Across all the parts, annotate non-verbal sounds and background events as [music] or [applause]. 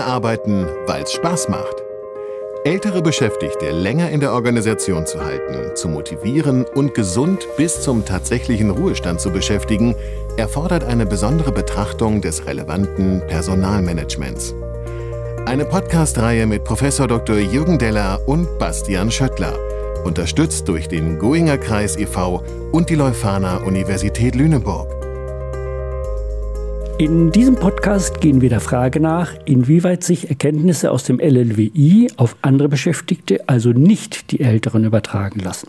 Länger arbeiten, weil es Spaß macht. Ältere Beschäftigte länger in der Organisation zu halten, zu motivieren und gesund bis zum tatsächlichen Ruhestand zu beschäftigen, erfordert eine besondere Betrachtung des relevanten Personalmanagements. Eine Podcast-Reihe mit Prof. Dr. Jürgen Deller und Bastian Schöttler, unterstützt durch den Goinger Kreis e.V. und die Leuphana Universität Lüneburg. In diesem Podcast gehen wir der Frage nach, inwieweit sich Erkenntnisse aus dem LLWI auf andere Beschäftigte, also nicht die Älteren, übertragen lassen.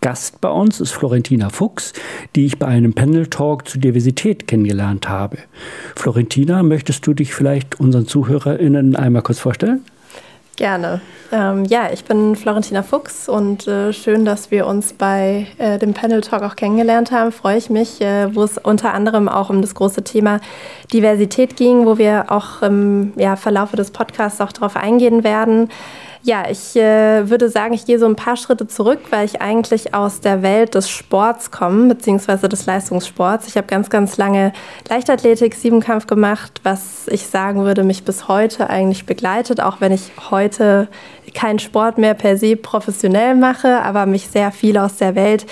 Gast bei uns ist Florentina Fuchs, die ich bei einem Panel-Talk zu Diversität kennengelernt habe. Florentina, möchtest du dich vielleicht unseren ZuhörerInnen einmal kurz vorstellen? Gerne. Ähm, ja, ich bin Florentina Fuchs und äh, schön, dass wir uns bei äh, dem Panel Talk auch kennengelernt haben. Freue ich mich, äh, wo es unter anderem auch um das große Thema Diversität ging, wo wir auch im ja, Verlaufe des Podcasts auch darauf eingehen werden. Ja, ich äh, würde sagen, ich gehe so ein paar Schritte zurück, weil ich eigentlich aus der Welt des Sports komme, beziehungsweise des Leistungssports. Ich habe ganz, ganz lange Leichtathletik, Siebenkampf gemacht, was ich sagen würde, mich bis heute eigentlich begleitet, auch wenn ich heute keinen Sport mehr per se professionell mache, aber mich sehr viel aus der Welt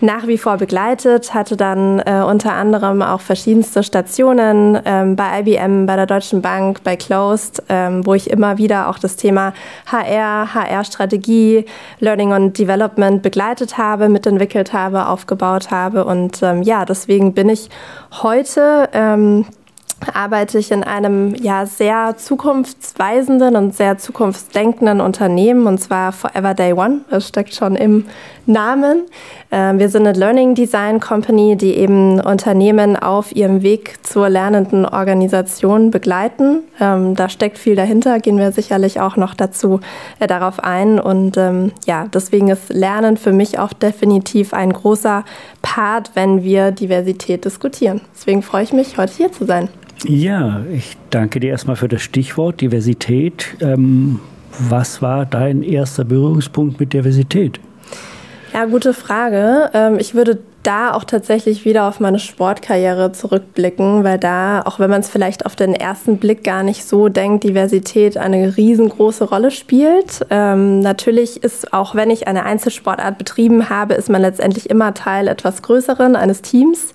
nach wie vor begleitet, hatte dann äh, unter anderem auch verschiedenste Stationen ähm, bei IBM, bei der Deutschen Bank, bei Closed, ähm, wo ich immer wieder auch das Thema HR, HR-Strategie, Learning und Development begleitet habe, mitentwickelt habe, aufgebaut habe. Und ähm, ja, deswegen bin ich heute ähm, arbeite ich in einem ja sehr zukunftsweisenden und sehr zukunftsdenkenden Unternehmen und zwar Forever Day One. Das steckt schon im Namen. Ähm, wir sind eine Learning Design Company, die eben Unternehmen auf ihrem Weg zur lernenden Organisation begleiten. Ähm, da steckt viel dahinter, gehen wir sicherlich auch noch dazu äh, darauf ein. Und ähm, ja, deswegen ist Lernen für mich auch definitiv ein großer Part, wenn wir Diversität diskutieren. Deswegen freue ich mich, heute hier zu sein. Ja, ich danke dir erstmal für das Stichwort Diversität. Ähm, was war dein erster Berührungspunkt mit Diversität? Ja, gute Frage. Ähm, ich würde da auch tatsächlich wieder auf meine Sportkarriere zurückblicken, weil da, auch wenn man es vielleicht auf den ersten Blick gar nicht so denkt, Diversität eine riesengroße Rolle spielt. Ähm, natürlich ist, auch wenn ich eine Einzelsportart betrieben habe, ist man letztendlich immer Teil etwas Größeren, eines Teams.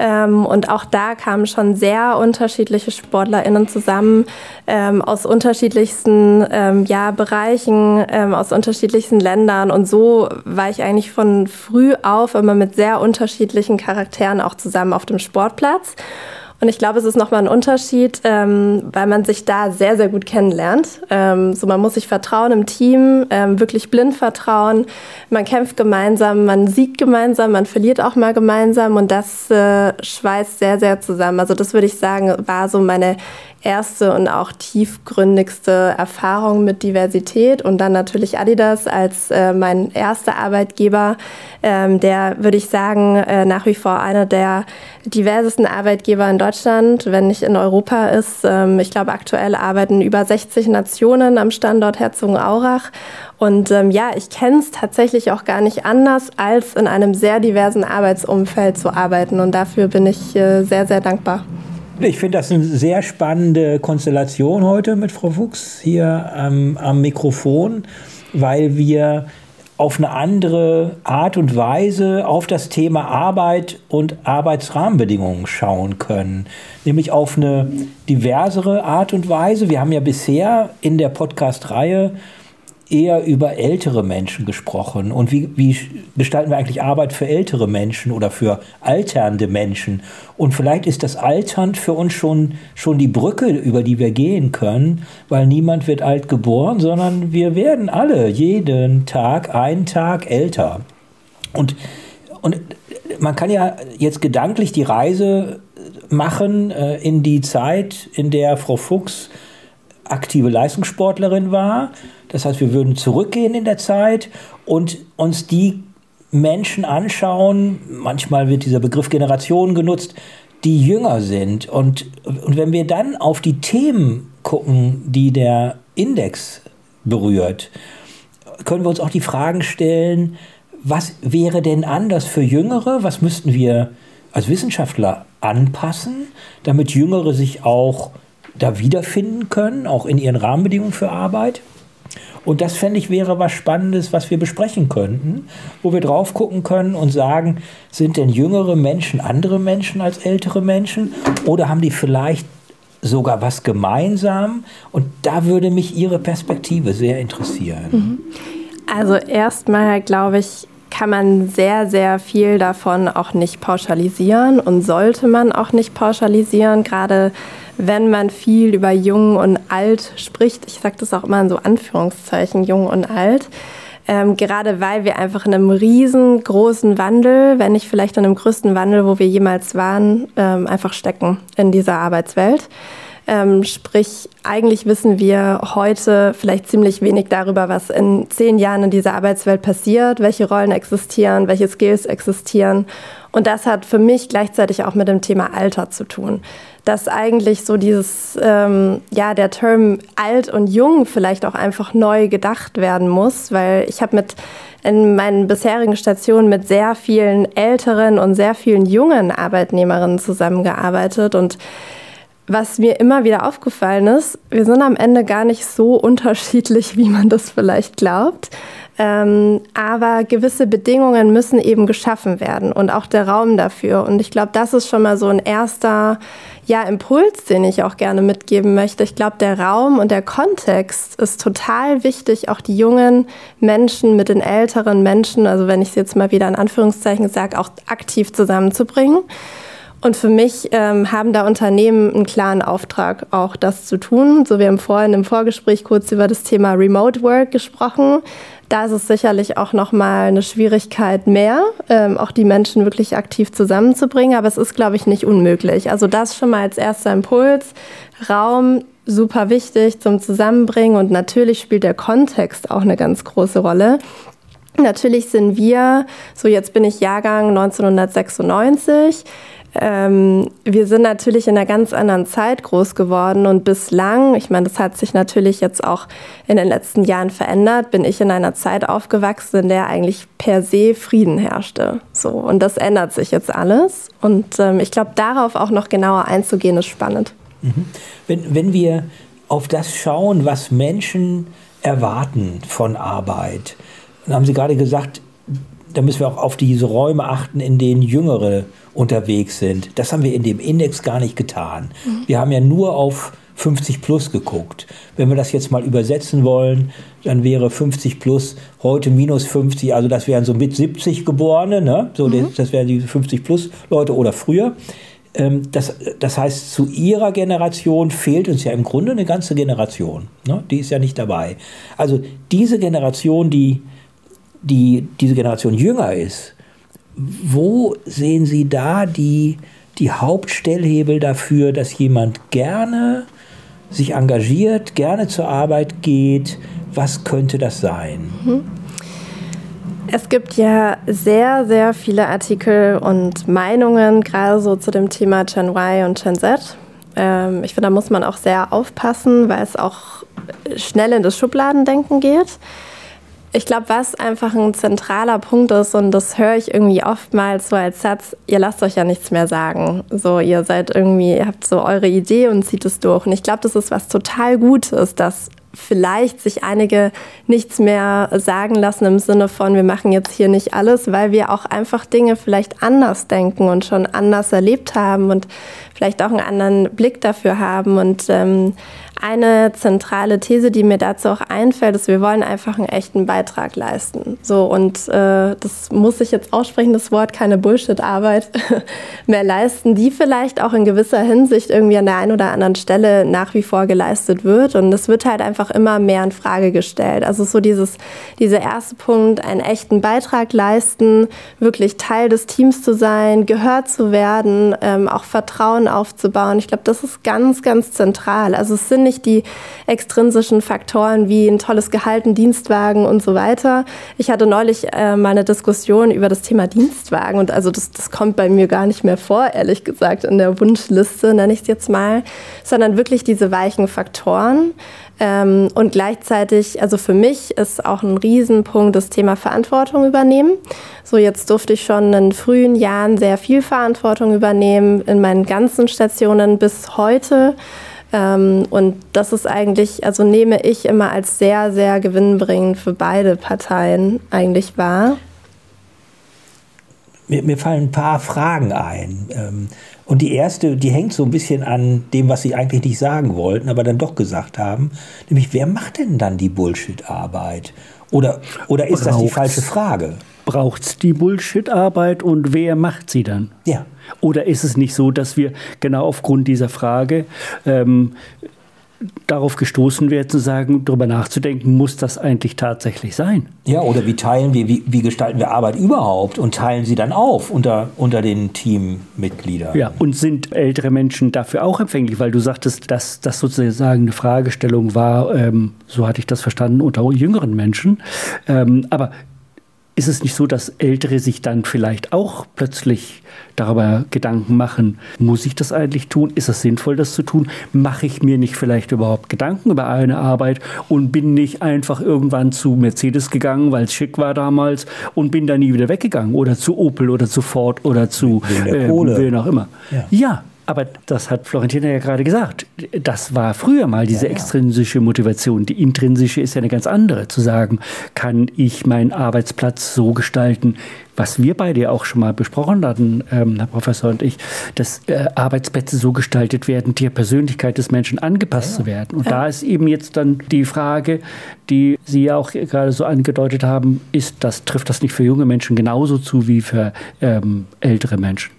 Ähm, und auch da kamen schon sehr unterschiedliche SportlerInnen zusammen ähm, aus unterschiedlichsten ähm, ja, Bereichen, ähm, aus unterschiedlichsten Ländern. Und so war ich eigentlich von früh auf immer mit sehr unterschiedlichen Charakteren auch zusammen auf dem Sportplatz. Und ich glaube, es ist nochmal ein Unterschied, ähm, weil man sich da sehr, sehr gut kennenlernt. Ähm, so man muss sich vertrauen im Team, ähm, wirklich blind vertrauen. Man kämpft gemeinsam, man siegt gemeinsam, man verliert auch mal gemeinsam und das äh, schweißt sehr, sehr zusammen. Also das würde ich sagen, war so meine erste und auch tiefgründigste Erfahrung mit Diversität und dann natürlich Adidas als äh, mein erster Arbeitgeber, ähm, der würde ich sagen äh, nach wie vor einer der diversesten Arbeitgeber in Deutschland, wenn nicht in Europa ist. Ähm, ich glaube aktuell arbeiten über 60 Nationen am Standort Herzogenaurach und ähm, ja, ich kenne es tatsächlich auch gar nicht anders, als in einem sehr diversen Arbeitsumfeld zu arbeiten und dafür bin ich äh, sehr, sehr dankbar. Ich finde das eine sehr spannende Konstellation heute mit Frau Fuchs hier ähm, am Mikrofon, weil wir auf eine andere Art und Weise auf das Thema Arbeit und Arbeitsrahmenbedingungen schauen können. Nämlich auf eine diversere Art und Weise. Wir haben ja bisher in der Podcast-Reihe eher über ältere Menschen gesprochen. Und wie, wie gestalten wir eigentlich Arbeit für ältere Menschen oder für alternde Menschen? Und vielleicht ist das Altern für uns schon, schon die Brücke, über die wir gehen können, weil niemand wird alt geboren, sondern wir werden alle jeden Tag einen Tag älter. Und, und man kann ja jetzt gedanklich die Reise machen äh, in die Zeit, in der Frau Fuchs aktive Leistungssportlerin war das heißt, wir würden zurückgehen in der Zeit und uns die Menschen anschauen, manchmal wird dieser Begriff Generation genutzt, die jünger sind. Und, und wenn wir dann auf die Themen gucken, die der Index berührt, können wir uns auch die Fragen stellen, was wäre denn anders für Jüngere? Was müssten wir als Wissenschaftler anpassen, damit Jüngere sich auch da wiederfinden können, auch in ihren Rahmenbedingungen für Arbeit. Und das fände ich wäre was Spannendes, was wir besprechen könnten, wo wir drauf gucken können und sagen, sind denn jüngere Menschen andere Menschen als ältere Menschen oder haben die vielleicht sogar was gemeinsam? Und da würde mich Ihre Perspektive sehr interessieren. Mhm. Also erstmal glaube ich, kann man sehr, sehr viel davon auch nicht pauschalisieren und sollte man auch nicht pauschalisieren, gerade wenn man viel über jung und alt spricht. Ich sage das auch immer in so Anführungszeichen, jung und alt. Ähm, gerade weil wir einfach in einem riesengroßen Wandel, wenn nicht vielleicht in einem größten Wandel, wo wir jemals waren, ähm, einfach stecken in dieser Arbeitswelt. Ähm, sprich, eigentlich wissen wir heute vielleicht ziemlich wenig darüber, was in zehn Jahren in dieser Arbeitswelt passiert, welche Rollen existieren, welche Skills existieren. Und das hat für mich gleichzeitig auch mit dem Thema Alter zu tun. Dass eigentlich so dieses, ähm, ja, der Term alt und jung vielleicht auch einfach neu gedacht werden muss, weil ich habe mit in meinen bisherigen Stationen mit sehr vielen älteren und sehr vielen jungen Arbeitnehmerinnen zusammengearbeitet und was mir immer wieder aufgefallen ist, wir sind am Ende gar nicht so unterschiedlich, wie man das vielleicht glaubt. Ähm, aber gewisse Bedingungen müssen eben geschaffen werden und auch der Raum dafür. Und ich glaube, das ist schon mal so ein erster ja, Impuls, den ich auch gerne mitgeben möchte. Ich glaube, der Raum und der Kontext ist total wichtig, auch die jungen Menschen mit den älteren Menschen, also wenn ich es jetzt mal wieder in Anführungszeichen sage, auch aktiv zusammenzubringen. Und für mich ähm, haben da Unternehmen einen klaren Auftrag, auch das zu tun. So, wir haben vorhin im Vorgespräch kurz über das Thema Remote Work gesprochen. Da ist es sicherlich auch nochmal eine Schwierigkeit mehr, ähm, auch die Menschen wirklich aktiv zusammenzubringen. Aber es ist, glaube ich, nicht unmöglich. Also das schon mal als erster Impuls. Raum, super wichtig zum Zusammenbringen. Und natürlich spielt der Kontext auch eine ganz große Rolle. Natürlich sind wir, so jetzt bin ich Jahrgang 1996, ähm, wir sind natürlich in einer ganz anderen Zeit groß geworden und bislang, ich meine, das hat sich natürlich jetzt auch in den letzten Jahren verändert, bin ich in einer Zeit aufgewachsen, in der eigentlich per se Frieden herrschte. So und das ändert sich jetzt alles und ähm, ich glaube, darauf auch noch genauer einzugehen, ist spannend. Mhm. Wenn, wenn wir auf das schauen, was Menschen erwarten von Arbeit, dann haben Sie gerade gesagt, da müssen wir auch auf diese Räume achten, in denen Jüngere unterwegs sind. Das haben wir in dem Index gar nicht getan. Mhm. Wir haben ja nur auf 50 plus geguckt. Wenn wir das jetzt mal übersetzen wollen, dann wäre 50 plus heute minus 50, also das wären so mit 70 Geborene, ne? so mhm. das wären die 50 plus Leute oder früher. Ähm, das, das heißt, zu ihrer Generation fehlt uns ja im Grunde eine ganze Generation. Ne? Die ist ja nicht dabei. Also diese Generation, die, die diese Generation jünger ist, wo sehen Sie da die, die Hauptstellhebel dafür, dass jemand gerne sich engagiert, gerne zur Arbeit geht? Was könnte das sein? Mhm. Es gibt ja sehr, sehr viele Artikel und Meinungen, gerade so zu dem Thema Gen Y und Gen Z. Ähm, ich finde, da muss man auch sehr aufpassen, weil es auch schnell in das Schubladendenken geht. Ich glaube, was einfach ein zentraler Punkt ist, und das höre ich irgendwie oftmals so als Satz, ihr lasst euch ja nichts mehr sagen. So, ihr seid irgendwie, ihr habt so eure Idee und zieht es durch. Und ich glaube, das ist was total Gutes, dass vielleicht sich einige nichts mehr sagen lassen im Sinne von, wir machen jetzt hier nicht alles, weil wir auch einfach Dinge vielleicht anders denken und schon anders erlebt haben und vielleicht auch einen anderen Blick dafür haben. Und ähm, eine zentrale These, die mir dazu auch einfällt, ist, wir wollen einfach einen echten Beitrag leisten. So, und äh, das muss ich jetzt aussprechen, das Wort, keine Bullshit-Arbeit [laughs] mehr leisten, die vielleicht auch in gewisser Hinsicht irgendwie an der einen oder anderen Stelle nach wie vor geleistet wird. Und es wird halt einfach immer mehr in Frage gestellt. Also so dieses, dieser erste Punkt, einen echten Beitrag leisten, wirklich Teil des Teams zu sein, gehört zu werden, ähm, auch Vertrauen aufzubauen. Ich glaube, das ist ganz, ganz zentral. Also es sind nicht die extrinsischen Faktoren wie ein tolles Gehalt, ein Dienstwagen und so weiter. Ich hatte neulich äh, mal eine Diskussion über das Thema Dienstwagen und also das, das kommt bei mir gar nicht mehr vor, ehrlich gesagt, in der Wunschliste, nenne ich es jetzt mal, sondern wirklich diese weichen Faktoren. Ähm, und gleichzeitig, also für mich ist auch ein Riesenpunkt das Thema Verantwortung übernehmen. So, jetzt durfte ich schon in frühen Jahren sehr viel Verantwortung übernehmen in meinen ganzen Stationen bis heute Ähm, und das ist eigentlich, also nehme ich immer als sehr, sehr gewinnbringend für beide Parteien eigentlich wahr. Mir, mir fallen ein paar Fragen ein. Ähm, und die erste, die hängt so ein bisschen an dem, was Sie eigentlich nicht sagen wollten, aber dann doch gesagt haben. Nämlich, wer macht denn dann die Bullshit-Arbeit? Oder, oder ist Braucht's? das die falsche Frage? Braucht es die Bullshit-Arbeit und wer macht sie dann? Ja. Oder ist es nicht so, dass wir genau aufgrund dieser Frage ähm, darauf gestoßen werden, zu sagen, darüber nachzudenken, muss das eigentlich tatsächlich sein? Ja, oder wie teilen wir, wie, wie gestalten wir Arbeit überhaupt und teilen sie dann auf unter, unter den Teammitgliedern? Ja, und sind ältere Menschen dafür auch empfänglich? Weil du sagtest, dass das sozusagen eine Fragestellung war, ähm, so hatte ich das verstanden, unter jüngeren Menschen. Ähm, aber ist es nicht so, dass Ältere sich dann vielleicht auch plötzlich darüber Gedanken machen, muss ich das eigentlich tun? Ist es sinnvoll, das zu tun? Mache ich mir nicht vielleicht überhaupt Gedanken über eine Arbeit und bin nicht einfach irgendwann zu Mercedes gegangen, weil es schick war damals und bin da nie wieder weggegangen oder zu Opel oder zu Ford oder zu äh, wen auch immer. Ja. ja. Aber das hat Florentina ja gerade gesagt. Das war früher mal diese ja, ja. extrinsische Motivation. Die intrinsische ist ja eine ganz andere. Zu sagen, kann ich meinen Arbeitsplatz so gestalten, was wir beide ja auch schon mal besprochen hatten, ähm, Herr Professor und ich, dass äh, Arbeitsplätze so gestaltet werden, der Persönlichkeit des Menschen angepasst ja, zu werden. Und da ist eben jetzt dann die Frage, die Sie ja auch gerade so angedeutet haben, ist das, trifft das nicht für junge Menschen genauso zu wie für ähm, ältere Menschen?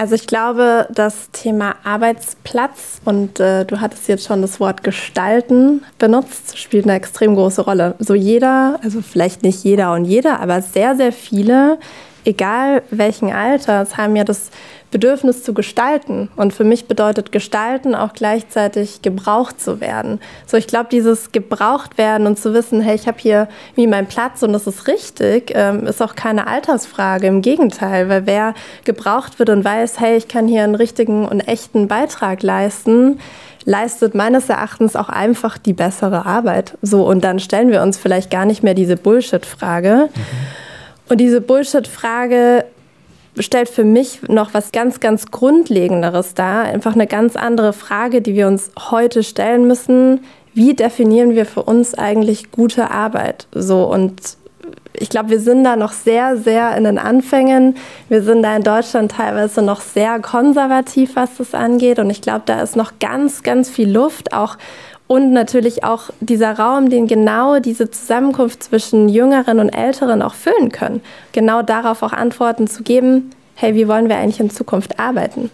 Also ich glaube, das Thema Arbeitsplatz und äh, du hattest jetzt schon das Wort gestalten benutzt, spielt eine extrem große Rolle. So jeder, also vielleicht nicht jeder und jeder, aber sehr, sehr viele, egal welchen Alters, haben ja das Bedürfnis zu gestalten. Und für mich bedeutet gestalten auch gleichzeitig gebraucht zu werden. So, ich glaube, dieses gebraucht werden und zu wissen, hey, ich habe hier wie meinen Platz und das ist richtig, ähm, ist auch keine Altersfrage. Im Gegenteil, weil wer gebraucht wird und weiß, hey, ich kann hier einen richtigen und echten Beitrag leisten, leistet meines Erachtens auch einfach die bessere Arbeit. So, und dann stellen wir uns vielleicht gar nicht mehr diese Bullshit-Frage. Mhm. Und diese Bullshit-Frage stellt für mich noch was ganz, ganz Grundlegenderes dar. Einfach eine ganz andere Frage, die wir uns heute stellen müssen. Wie definieren wir für uns eigentlich gute Arbeit? So und ich glaube, wir sind da noch sehr, sehr in den Anfängen. Wir sind da in Deutschland teilweise noch sehr konservativ, was das angeht. Und ich glaube, da ist noch ganz, ganz viel Luft, auch und natürlich auch dieser Raum, den genau diese Zusammenkunft zwischen Jüngeren und Älteren auch füllen können. Genau darauf auch Antworten zu geben, hey, wie wollen wir eigentlich in Zukunft arbeiten?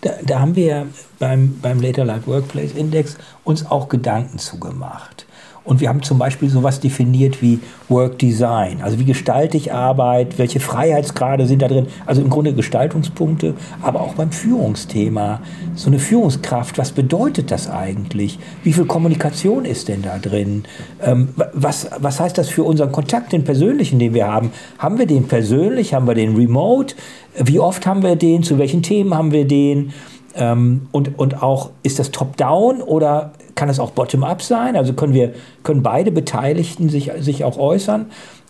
Da, da haben wir beim, beim Later Life Workplace Index uns auch Gedanken zugemacht. Und wir haben zum Beispiel sowas definiert wie Work Design. Also wie gestalte ich Arbeit, welche Freiheitsgrade sind da drin. Also im Grunde Gestaltungspunkte, aber auch beim Führungsthema. So eine Führungskraft, was bedeutet das eigentlich? Wie viel Kommunikation ist denn da drin? Ähm, was, was heißt das für unseren Kontakt, den persönlichen, den wir haben? Haben wir den persönlich? Haben wir den remote? Wie oft haben wir den? Zu welchen Themen haben wir den? Ähm, und, und auch, ist das top-down oder kann es auch bottom-up sein? Also können wir, können beide Beteiligten sich, sich auch äußern?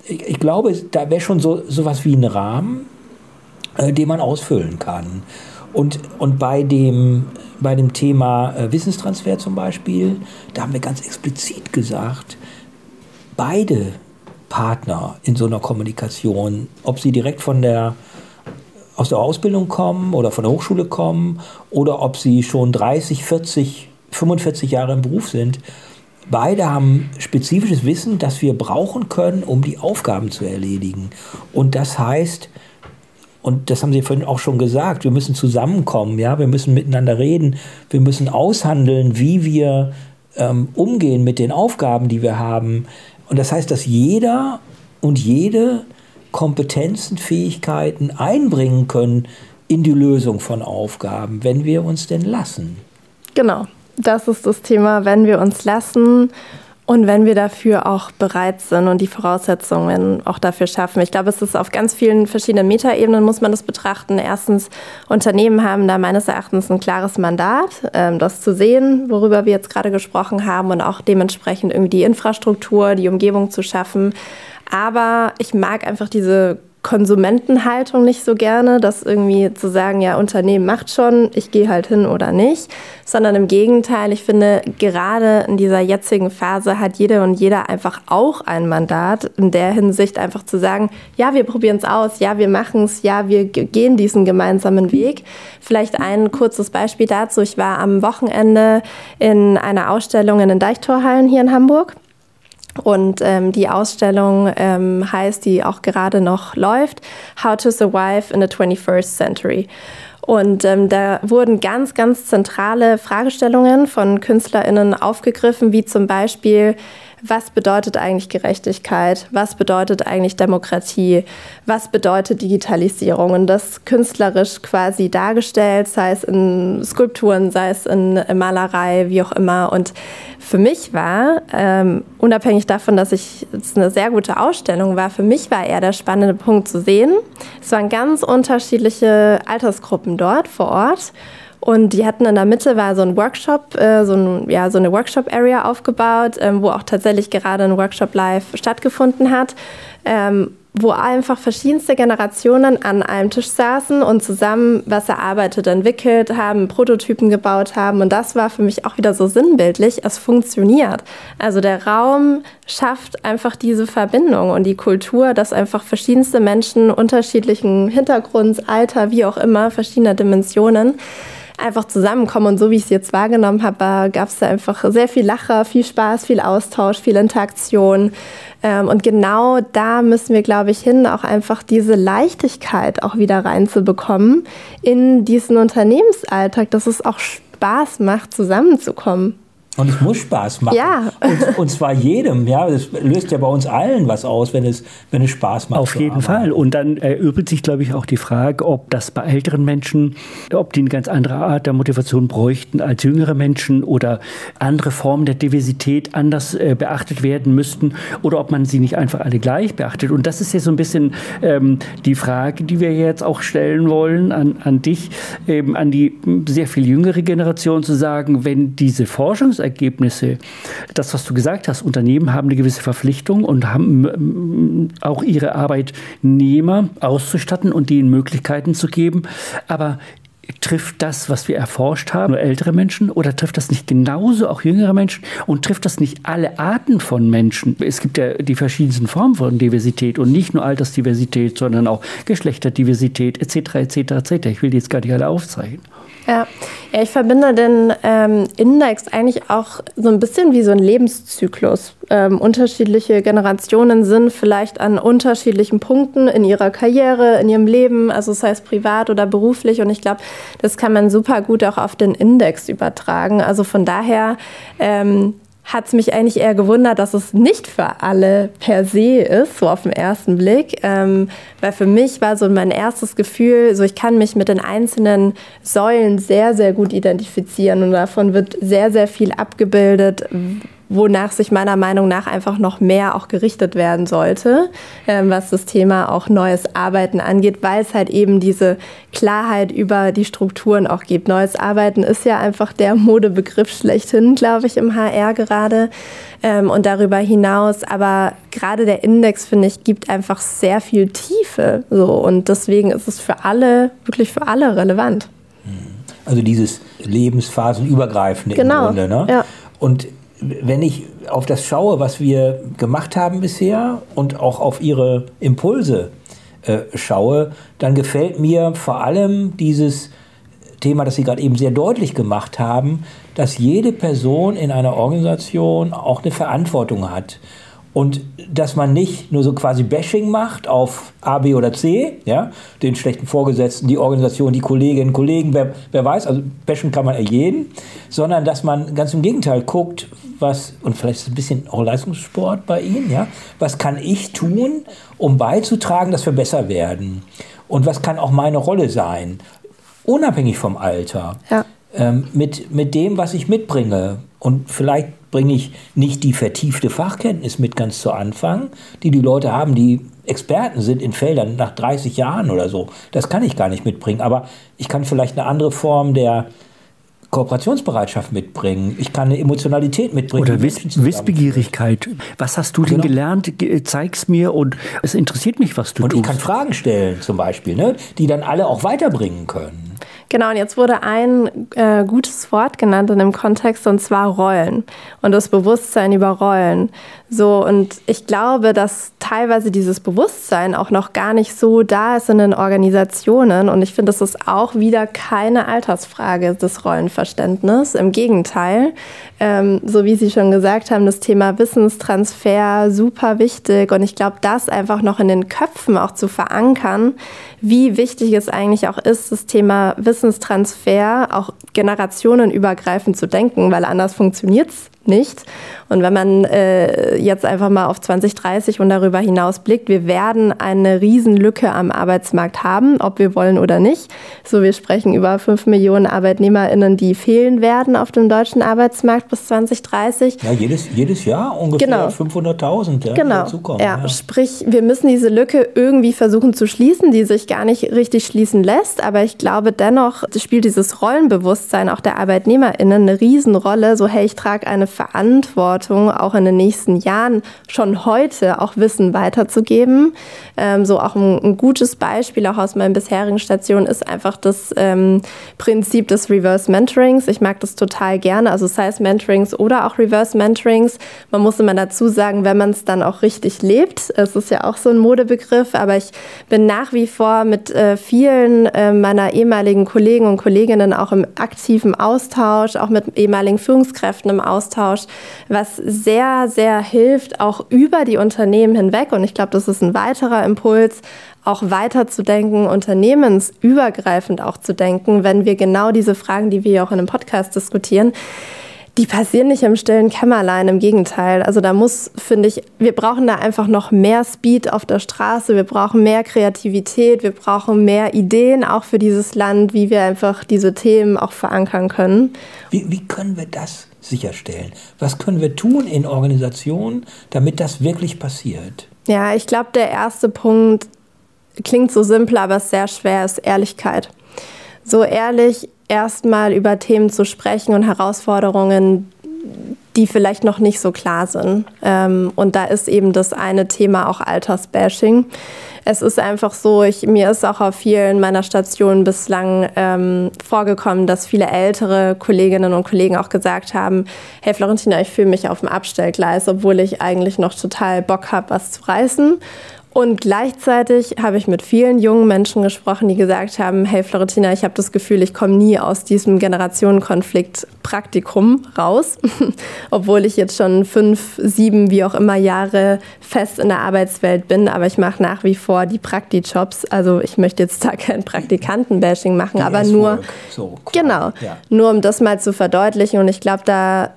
Ich, ich glaube, da wäre schon so sowas wie ein Rahmen, äh, den man ausfüllen kann. Und, und bei, dem, bei dem Thema äh, Wissenstransfer zum Beispiel, da haben wir ganz explizit gesagt, beide Partner in so einer Kommunikation, ob sie direkt von der aus der Ausbildung kommen oder von der Hochschule kommen oder ob sie schon 30, 40 45 Jahre im Beruf sind, beide haben spezifisches Wissen, das wir brauchen können, um die Aufgaben zu erledigen. Und das heißt, und das haben Sie vorhin auch schon gesagt, wir müssen zusammenkommen, ja, wir müssen miteinander reden, wir müssen aushandeln, wie wir ähm, umgehen mit den Aufgaben, die wir haben. Und das heißt, dass jeder und jede Kompetenzen, Fähigkeiten einbringen können in die Lösung von Aufgaben, wenn wir uns denn lassen. Genau, das ist das Thema, wenn wir uns lassen und wenn wir dafür auch bereit sind und die Voraussetzungen auch dafür schaffen. Ich glaube, es ist auf ganz vielen verschiedenen Metaebenen muss man das betrachten. Erstens, Unternehmen haben da meines Erachtens ein klares Mandat, ähm, das zu sehen, worüber wir jetzt gerade gesprochen haben und auch dementsprechend irgendwie die Infrastruktur, die Umgebung zu schaffen. Aber ich mag einfach diese Konsumentenhaltung nicht so gerne, das irgendwie zu sagen, ja, Unternehmen macht schon, ich gehe halt hin oder nicht, sondern im Gegenteil, ich finde, gerade in dieser jetzigen Phase hat jede und jeder einfach auch ein Mandat, in der Hinsicht einfach zu sagen, ja, wir probieren es aus, ja, wir machen es, ja, wir gehen diesen gemeinsamen Weg. Vielleicht ein kurzes Beispiel dazu. Ich war am Wochenende in einer Ausstellung in den Deichtorhallen hier in Hamburg. Und ähm, die Ausstellung ähm, heißt, die auch gerade noch läuft, How to Survive in the 21st Century. Und ähm, da wurden ganz, ganz zentrale Fragestellungen von KünstlerInnen aufgegriffen, wie zum Beispiel, was bedeutet eigentlich Gerechtigkeit, was bedeutet eigentlich Demokratie, was bedeutet Digitalisierung und das künstlerisch quasi dargestellt, sei es in Skulpturen, sei es in Malerei, wie auch immer. Und für mich war, ähm, unabhängig davon, dass ich es eine sehr gute Ausstellung war, für mich war eher der spannende Punkt zu sehen. Es waren ganz unterschiedliche Altersgruppen dort vor Ort. Und die hatten in der Mitte war so ein Workshop, äh, so, ein, ja, so eine Workshop-Area aufgebaut, ähm, wo auch tatsächlich gerade ein Workshop live stattgefunden hat. Ähm, wo einfach verschiedenste Generationen an einem Tisch saßen und zusammen was erarbeitet, entwickelt haben, Prototypen gebaut haben. Und das war für mich auch wieder so sinnbildlich. Es funktioniert. Also der Raum schafft einfach diese Verbindung und die Kultur, dass einfach verschiedenste Menschen unterschiedlichen Hintergrunds, Alter, wie auch immer, verschiedener Dimensionen einfach zusammenkommen. Und so wie ich es jetzt wahrgenommen habe, gab es da einfach sehr viel Lacher, viel Spaß, viel Austausch, viel Interaktion. Ähm, und genau da müssen wir, glaube ich, hin, auch einfach diese Leichtigkeit auch wieder reinzubekommen in diesen Unternehmensalltag, dass es auch Spaß macht, zusammenzukommen. Und es muss Spaß machen. Ja. Und, und, zwar jedem. Ja, das löst ja bei uns allen was aus, wenn es, wenn es Spaß macht. Auf jeden arbeiten. Fall. Und dann erübrigt sich, glaube ich, auch die Frage, ob das bei älteren Menschen, ob die eine ganz andere Art der Motivation bräuchten als jüngere Menschen oder andere Formen der Diversität anders äh, beachtet werden müssten oder ob man sie nicht einfach alle gleich beachtet. Und das ist ja so ein bisschen ähm, die Frage, die wir jetzt auch stellen wollen an, an dich, eben an die sehr viel jüngere Generation zu sagen, wenn diese Forschungs Ergebnisse. Das, was du gesagt hast, Unternehmen haben eine gewisse Verpflichtung und haben auch ihre Arbeitnehmer auszustatten und ihnen Möglichkeiten zu geben. Aber trifft das, was wir erforscht haben, nur ältere Menschen oder trifft das nicht genauso auch jüngere Menschen und trifft das nicht alle Arten von Menschen? Es gibt ja die verschiedensten Formen von Diversität und nicht nur Altersdiversität, sondern auch Geschlechterdiversität etc. etc. etc. Ich will die jetzt gar nicht alle aufzeichnen. Ja. ja, ich verbinde den ähm, Index eigentlich auch so ein bisschen wie so ein Lebenszyklus. Ähm, unterschiedliche Generationen sind vielleicht an unterschiedlichen Punkten in ihrer Karriere, in ihrem Leben, also sei es privat oder beruflich. Und ich glaube, das kann man super gut auch auf den Index übertragen. Also von daher ähm, hat es mich eigentlich eher gewundert, dass es nicht für alle per se ist, so auf den ersten Blick. Ähm, weil für mich war so mein erstes Gefühl, so ich kann mich mit den einzelnen Säulen sehr, sehr gut identifizieren und davon wird sehr, sehr viel abgebildet, wonach sich meiner Meinung nach einfach noch mehr auch gerichtet werden sollte, ähm, was das Thema auch neues Arbeiten angeht, weil es halt eben diese Klarheit über die Strukturen auch gibt. Neues Arbeiten ist ja einfach der Modebegriff schlechthin, glaube ich, im HR gerade ähm, und darüber hinaus. Aber gerade der Index, finde ich, gibt einfach sehr viel Tiefe. So. Und deswegen ist es für alle, wirklich für alle relevant. Also dieses lebensphasenübergreifende genau. im Grunde. Ne? Ja. Und wenn ich auf das schaue, was wir gemacht haben bisher und auch auf Ihre Impulse äh, schaue, dann gefällt mir vor allem dieses Thema, das Sie gerade eben sehr deutlich gemacht haben, dass jede Person in einer Organisation auch eine Verantwortung hat und dass man nicht nur so quasi Bashing macht auf A, B oder C, ja, den schlechten Vorgesetzten, die Organisation, die Kolleginnen, Kollegen, wer, wer weiß, also bashen kann man jeden, sondern dass man ganz im Gegenteil guckt, was, und vielleicht ist es ein bisschen auch Leistungssport bei Ihnen, ja, was kann ich tun, um beizutragen, dass wir besser werden? Und was kann auch meine Rolle sein? Unabhängig vom Alter. Ja. Ähm, mit, mit dem, was ich mitbringe. Und vielleicht bringe ich nicht die vertiefte Fachkenntnis mit ganz zu Anfang, die die Leute haben, die Experten sind in Feldern nach 30 Jahren oder so. Das kann ich gar nicht mitbringen. Aber ich kann vielleicht eine andere Form der Kooperationsbereitschaft mitbringen. Ich kann eine Emotionalität mitbringen. Oder Wiss Wissbegierigkeit. Was hast du denn genau. gelernt? Zeig's mir und es interessiert mich, was du und tust. Und ich kann Fragen stellen zum Beispiel, ne, die dann alle auch weiterbringen können. Genau, und jetzt wurde ein äh, gutes Wort genannt in dem Kontext, und zwar Rollen und das Bewusstsein über Rollen. So, und ich glaube, dass teilweise dieses Bewusstsein auch noch gar nicht so da ist in den Organisationen. Und ich finde, das ist auch wieder keine Altersfrage des Rollenverständnisses. Im Gegenteil, ähm, so wie Sie schon gesagt haben, das Thema Wissenstransfer super wichtig. Und ich glaube, das einfach noch in den Köpfen auch zu verankern, wie wichtig es eigentlich auch ist, das Thema Wissenstransfer auch generationenübergreifend zu denken, weil anders funktioniert es nicht. Und wenn man äh, jetzt einfach mal auf 2030 und darüber hinaus blickt, wir werden eine Riesenlücke am Arbeitsmarkt haben, ob wir wollen oder nicht. So, wir sprechen über 5 Millionen ArbeitnehmerInnen, die fehlen werden auf dem deutschen Arbeitsmarkt bis 2030. Ja, jedes, jedes Jahr ungefähr genau. 500.000, ja, genau. Ja, ja, sprich, wir müssen diese Lücke irgendwie versuchen zu schließen, die sich gar nicht richtig schließen lässt. Aber ich glaube dennoch spielt dieses Rollenbewusstsein auch der ArbeitnehmerInnen eine Riesenrolle. So, hey, ich trage eine Verantwortung, auch in den nächsten Jahren schon heute auch Wissen weiterzugeben. Ähm, so auch ein, ein, gutes Beispiel auch aus meinen bisherigen Stationen ist einfach das ähm, Prinzip des Reverse Mentorings. Ich mag das total gerne, also es Mentorings oder auch Reverse Mentorings. Man muss immer dazu sagen, wenn man es dann auch richtig lebt. Es ist ja auch so ein Modebegriff, aber ich bin nach wie vor mit äh, vielen äh, meiner ehemaligen Kollegen und Kolleginnen auch im aktiven Austausch, auch mit ehemaligen Führungskräften im Austausch Austausch, was sehr, sehr hilft, auch über die Unternehmen hinweg. Und ich glaube, das ist ein weiterer Impuls, auch weiter zu denken, unternehmensübergreifend auch zu denken, wenn wir genau diese Fragen, die wir auch in einem Podcast diskutieren, die passieren nicht im stillen Kämmerlein, im Gegenteil. Also da muss, finde ich, wir brauchen da einfach noch mehr Speed auf der Straße, wir brauchen mehr Kreativität, wir brauchen mehr Ideen auch für dieses Land, wie wir einfach diese Themen auch verankern können. Wie, wie können wir das sicherstellen? Was können wir tun in Organisationen, damit das wirklich passiert? Ja, ich glaube, der erste Punkt klingt so simpel, aber sehr schwer, ist Ehrlichkeit. So ehrlich erstmal über Themen zu sprechen und Herausforderungen, die vielleicht noch nicht so klar sind. Ähm, und da ist eben das eine Thema auch Altersbashing es ist einfach so, ich, mir ist auch auf vielen meiner Stationen bislang ähm, vorgekommen, dass viele ältere Kolleginnen und Kollegen auch gesagt haben, hey Florentina, ich fühle mich auf dem Abstellgleis, obwohl ich eigentlich noch total Bock habe, was zu reißen. Und gleichzeitig habe ich mit vielen jungen Menschen gesprochen, die gesagt haben, hey Florentina, ich habe das Gefühl, ich komme nie aus diesem Generationenkonflikt Praktikum raus, [laughs] obwohl ich jetzt schon fünf, sieben, wie auch immer Jahre fest in der Arbeitswelt bin, aber ich mache nach wie vor die Praktikjobs. Also ich möchte jetzt da kein Praktikantenbashing machen, aber nur so, genau, ja. nur um das mal zu verdeutlichen und ich glaube, da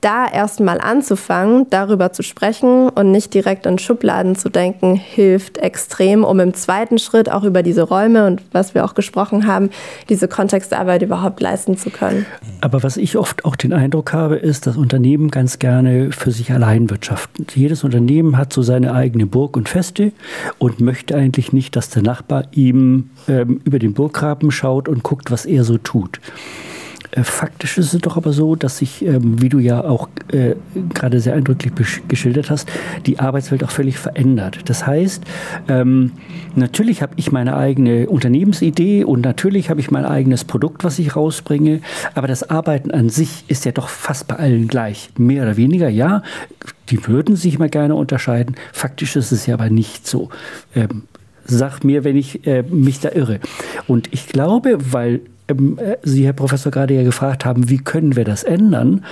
da erstmal anzufangen, darüber zu sprechen und nicht direkt in Schubladen zu denken, hilft extrem, um im zweiten Schritt auch über diese Räume und was wir auch gesprochen haben, diese Kontextarbeit überhaupt leisten zu können. Aber was ich oft auch den Eindruck habe, ist, dass Unternehmen ganz gerne für sich allein wirtschaften. Jedes Unternehmen hat so seine eigene Burg und Feste und möchte eigentlich nicht, dass der Nachbar ihm ähm, über den Burggraben schaut und guckt, was er so tut. Äh, faktisch ist es doch aber so, dass sich, ähm, wie du ja auch äh, gerade sehr eindrücklich geschildert hast, die Arbeitswelt auch völlig verändert. Das heißt, ähm, natürlich habe ich meine eigene Unternehmensidee und natürlich habe ich mein eigenes Produkt, was ich rausbringe, aber das Arbeiten an sich ist ja doch fast bei allen gleich, mehr oder weniger, ja. Die würden sich mal gerne unterscheiden. Faktisch ist es ja aber nicht so. Ähm, sag mir, wenn ich äh, mich da irre. Und ich glaube, weil Sie, Herr Professor, gerade ja gefragt haben, wie können wir das ändern,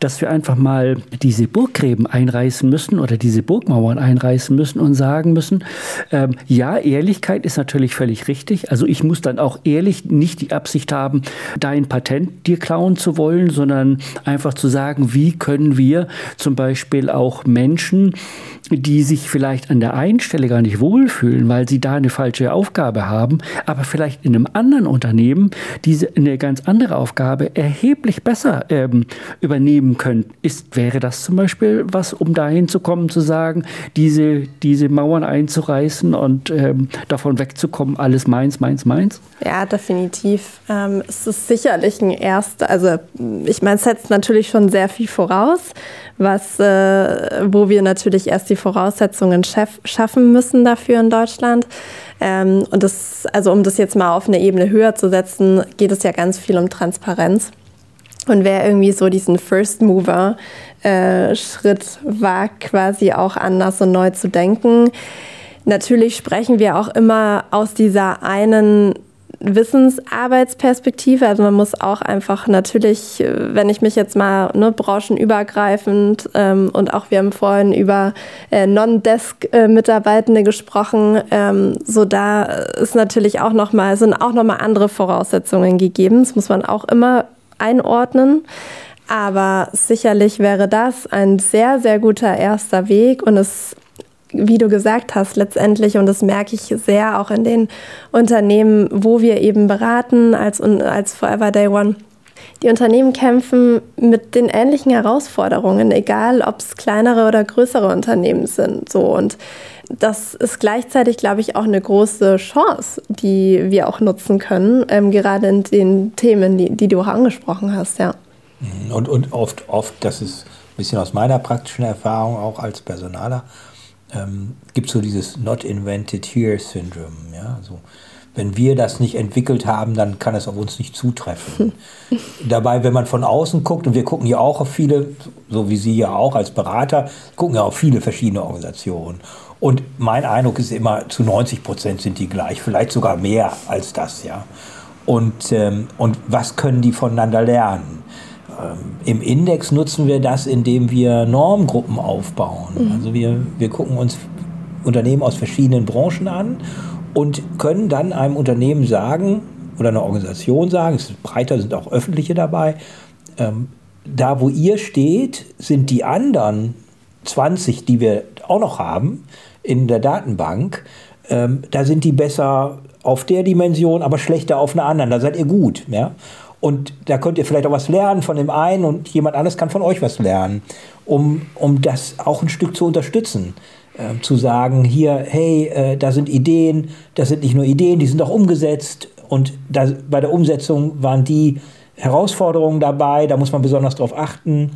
dass wir einfach mal diese Burggräben einreißen müssen oder diese Burgmauern einreißen müssen und sagen müssen, ähm, ja, Ehrlichkeit ist natürlich völlig richtig. Also ich muss dann auch ehrlich nicht die Absicht haben, dein Patent dir klauen zu wollen, sondern einfach zu sagen, wie können wir zum Beispiel auch Menschen, die sich vielleicht an der einen Stelle gar nicht wohlfühlen, weil sie da eine falsche Aufgabe haben, aber vielleicht in einem anderen Unternehmen diese eine ganz andere Aufgabe erheblich besser ähm, übernehmen können. Ist, wäre das zum Beispiel was, um dahin zu kommen, zu sagen, diese, diese Mauern einzureißen und ähm, davon wegzukommen, alles meins, meins, meins? Ja, definitiv. Ähm, es ist sicherlich ein erster, also ich meine, es setzt natürlich schon sehr viel voraus, was, äh, wo wir natürlich erst die Voraussetzungen schaffen müssen dafür in Deutschland. Ähm, und das, also um das jetzt mal auf eine Ebene höher zu setzen, geht es ja ganz viel um Transparenz. Und wer irgendwie so diesen First Mover äh, Schritt wagt, quasi auch anders und neu zu denken. Natürlich sprechen wir auch immer aus dieser einen Wissensarbeitsperspektive. Also man muss auch einfach natürlich, wenn ich mich jetzt mal ne, branchenübergreifend ähm, und auch wir haben vorhin über äh, Non-Desk-Mitarbeitende gesprochen, ähm, so da ist natürlich auch noch mal, sind auch noch mal andere Voraussetzungen gegeben. Das muss man auch immer einordnen. Aber sicherlich wäre das ein sehr, sehr guter erster Weg und es wie du gesagt hast, letztendlich, und das merke ich sehr auch in den Unternehmen, wo wir eben beraten als, als Forever Day One, die Unternehmen kämpfen mit den ähnlichen Herausforderungen, egal ob es kleinere oder größere Unternehmen sind. So und das ist gleichzeitig, glaube ich, auch eine große Chance, die wir auch nutzen können, ähm, gerade in den Themen, die, die du auch angesprochen hast, ja. Und, und oft, oft, das ist ein bisschen aus meiner praktischen Erfahrung auch als Personaler, ähm, gibt so dieses Not Invented Here Syndrome. Ja? Also, wenn wir das nicht entwickelt haben, dann kann es auf uns nicht zutreffen. [laughs] Dabei, wenn man von außen guckt, und wir gucken ja auch auf viele, so wie Sie ja auch als Berater, gucken ja auf viele verschiedene Organisationen. Und mein Eindruck ist immer, zu 90 Prozent sind die gleich, vielleicht sogar mehr als das, ja. Und, ähm, und was können die voneinander lernen? Ähm, Im Index nutzen wir das, indem wir Normgruppen aufbauen. Mhm. Also wir, wir gucken uns Unternehmen aus verschiedenen Branchen an und können dann einem Unternehmen sagen oder einer Organisation sagen, es ist breiter, sind auch öffentliche dabei, ähm, da wo ihr steht, sind die anderen 20, die wir auch noch haben in der Datenbank, ähm, da sind die besser auf der Dimension, aber schlechter auf einer anderen. Da seid ihr gut. Ja? Und da könnt ihr vielleicht auch was lernen von dem einen und jemand anderes kann von euch was lernen, um, um das auch ein Stück zu unterstützen. Äh, zu sagen, hier, hey, äh, da sind Ideen, das sind nicht nur Ideen, die sind auch umgesetzt. Und da, bei der Umsetzung waren die Herausforderungen dabei, da muss man besonders darauf achten.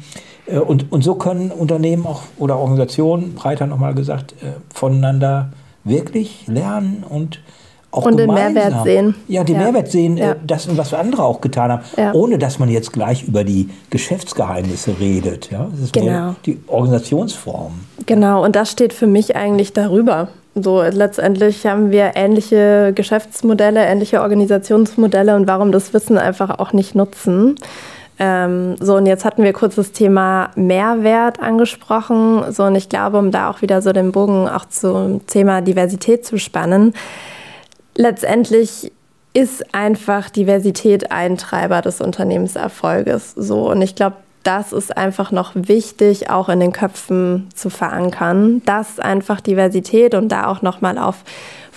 Äh, und, und so können Unternehmen auch oder Organisationen, breiter nochmal gesagt, äh, voneinander wirklich lernen und auch und gemeinsam, den Mehrwert sehen. Ja, den ja. Mehrwert sehen, ja. Äh, das, was andere auch getan haben, ja. ohne dass man jetzt gleich über die Geschäftsgeheimnisse redet. Ja? Das ist genau. mehr die Organisationsform. Genau, und das steht für mich eigentlich darüber. So, letztendlich haben wir ähnliche Geschäftsmodelle, ähnliche Organisationsmodelle und warum das Wissen einfach auch nicht nutzen. Ähm, so, und jetzt hatten wir kurz das Thema Mehrwert angesprochen. So, und ich glaube, um da auch wieder so den Bogen auch zum Thema Diversität zu spannen, letztendlich ist einfach Diversität ein Treiber des Unternehmenserfolges. So. Und ich glaube, das ist einfach noch wichtig, auch in den Köpfen zu verankern, dass einfach Diversität und da auch nochmal auf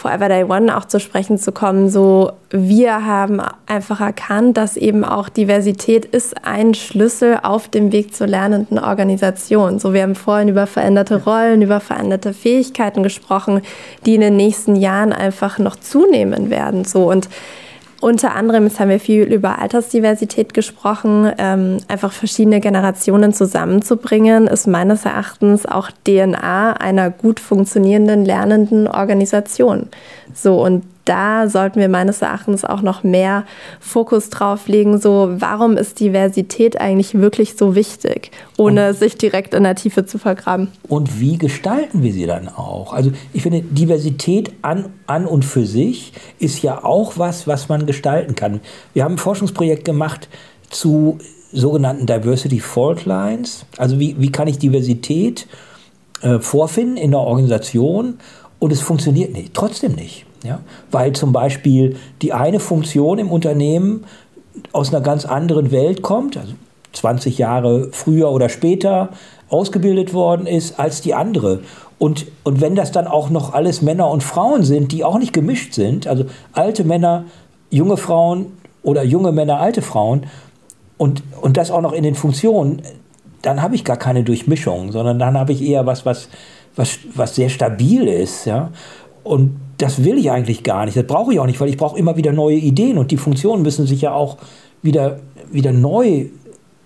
Forever Day One auch zu sprechen zu kommen, so wir haben einfach erkannt, dass eben auch Diversität ist ein Schlüssel auf dem Weg zur lernenden Organisation. So wir haben vorhin über veränderte Rollen, über veränderte Fähigkeiten gesprochen, die in den nächsten Jahren einfach noch zunehmen werden. So und unter anderem, jetzt haben wir viel über Altersdiversität gesprochen, ähm, einfach verschiedene Generationen zusammenzubringen, ist meines Erachtens auch DNA einer gut funktionierenden, lernenden Organisation. So, und da sollten wir meines Erachtens auch noch mehr Fokus drauf legen, so warum ist Diversität eigentlich wirklich so wichtig, ohne und, sich direkt in der Tiefe zu vergraben. Und wie gestalten wir sie dann auch? Also ich finde, Diversität an, an und für sich ist ja auch was, was man gestalten kann. Wir haben ein Forschungsprojekt gemacht zu sogenannten Diversity Fault Lines. Also wie, wie kann ich Diversität äh, vorfinden in der Organisation und es funktioniert nicht, trotzdem nicht. Ja? Weil zum Beispiel die eine Funktion im Unternehmen aus einer ganz anderen Welt kommt, also 20 Jahre früher oder später ausgebildet worden ist als die andere. Und, und wenn das dann auch noch alles Männer und Frauen sind, die auch nicht gemischt sind, also alte Männer, junge Frauen, oder junge Männer, alte Frauen und, und das auch noch in den Funktionen, dann habe ich gar keine Durchmischung, sondern dann habe ich eher was, was, was, was sehr stabil ist. Ja? Und das will ich eigentlich gar nicht. Das brauche ich auch nicht, weil ich brauche immer wieder neue Ideen und die Funktionen müssen sich ja auch wieder, wieder neu,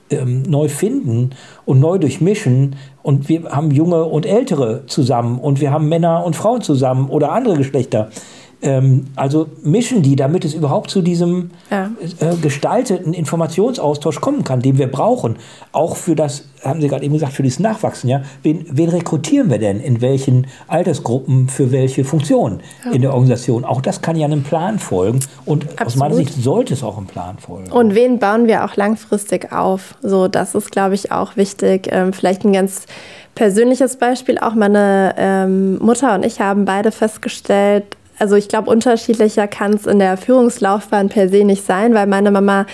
ähm, neu finden und neu durchmischen. Und wir haben junge und ältere zusammen und wir haben Männer und Frauen zusammen oder andere Geschlechter. Ähm, also mischen die, damit es überhaupt zu diesem ja. äh, gestalteten Informationsaustausch kommen kann, den wir brauchen. Auch für das, haben Sie gerade eben gesagt, für dieses Nachwachsen. Ja? Wen, wen rekrutieren wir denn? In welchen Altersgruppen, für welche Funktionen ja. in der Organisation? Auch das kann ja einem Plan folgen. Und Absolut. aus meiner Sicht sollte es auch einem Plan folgen. Und wen bauen wir auch langfristig auf? So, das ist, glaube ich, auch wichtig. Ähm, vielleicht ein ganz persönliches Beispiel. Auch meine ähm, Mutter und ich haben beide festgestellt, also ich glaube, unterschiedlicher kann es in der Führungslaufbahn per se nicht sein, weil meine Mama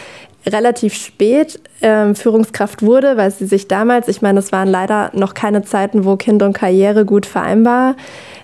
relativ spät ähm, Führungskraft wurde, weil sie sich damals, ich meine, es waren leider noch keine Zeiten, wo Kind und Karriere gut vereinbar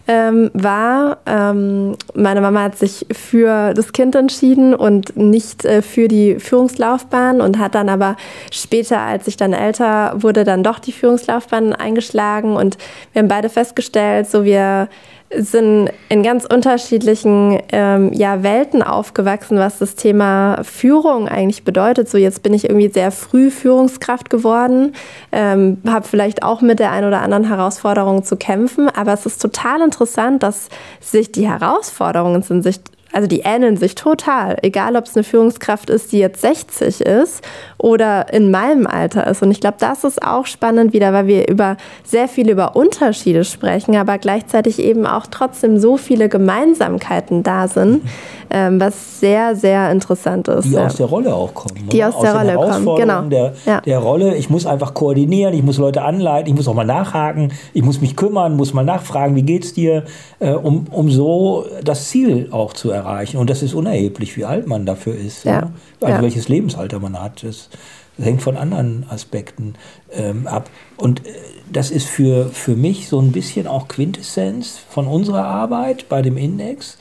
ähm, war. Ähm, meine Mama hat sich für das Kind entschieden und nicht äh, für die Führungslaufbahn und hat dann aber später, als ich dann älter wurde, dann doch die Führungslaufbahn eingeschlagen und wir haben beide festgestellt, so wir sind in ganz unterschiedlichen ähm, ja, Welten aufgewachsen, was das Thema Führung eigentlich bedeutet. So jetzt bin ich irgendwie sehr früh Führungskraft geworden, ähm, habe vielleicht auch mit der einen oder anderen Herausforderung zu kämpfen, aber es ist total interessant, dass sich die Herausforderungen sind sich also die ähneln sich total, egal ob es eine Führungskraft ist, die jetzt 60 ist oder in meinem Alter ist. Und ich glaube, das ist auch spannend wieder, weil wir über sehr viel über Unterschiede sprechen, aber gleichzeitig eben auch trotzdem so viele Gemeinsamkeiten da sind, [laughs] ähm, was sehr, sehr interessant ist. Die ja. aus der Rolle auch kommen. Die aus, aus der Rolle kommen, genau. Der, ja. der Rolle, ich muss einfach koordinieren, ich muss Leute anleiten, ich muss auch mal nachhaken, ich muss mich kümmern, muss mal nachfragen, wie geht's dir, äh, um, um so das Ziel auch zu erreichen. Und das ist unerheblich, wie alt man dafür ist. Ja. ja? Also welches Lebensalter man hat. Das, das hängt von anderen Aspekten ähm, ab. Und äh, das ist für, für mich so ein bisschen auch Quintessenz von unserer Arbeit bei dem Index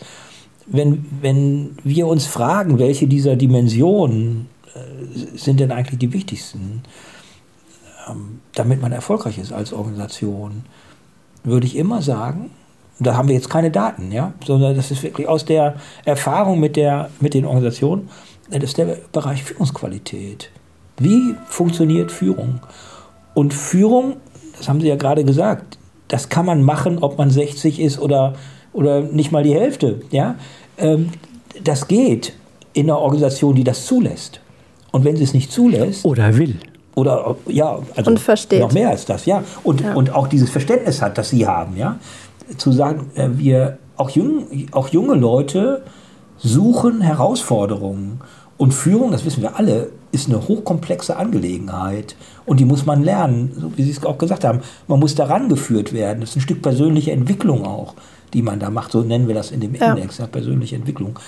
wenn, wenn wir uns fragen, welche dieser Dimensionen äh, sind denn eigentlich die wichtigsten, ähm, damit man erfolgreich ist als Organisation, würde ich immer sagen, da haben wir jetzt keine Daten, ja, sondern das ist wirklich aus der Erfahrung mit, der, mit den Organisationen, das ist der Bereich Führungsqualität. Wie funktioniert Führung? Und Führung, das haben Sie ja gerade gesagt, das kann man machen, ob man 60 ist oder oder nicht mal die Hälfte. Ja? Ähm, das geht in einer Organisation, die das zulässt. Und wenn sie es nicht zulässt. Oder will. Oder ja, also und versteht. noch mehr als das, ja. Und, ja. und auch dieses Verständnis hat, das sie haben, ja. Zu sagen, äh, wir, auch, jung, auch junge Leute suchen Herausforderungen. Und Führung, das wissen wir alle, ist eine hochkomplexe Angelegenheit. Und die muss man lernen, so wie Sie es auch gesagt haben. Man muss daran geführt werden. Das ist ein Stück persönliche Entwicklung auch die man da macht. So nennen wir das in dem ja. Index, ja, persönliche Entwicklung.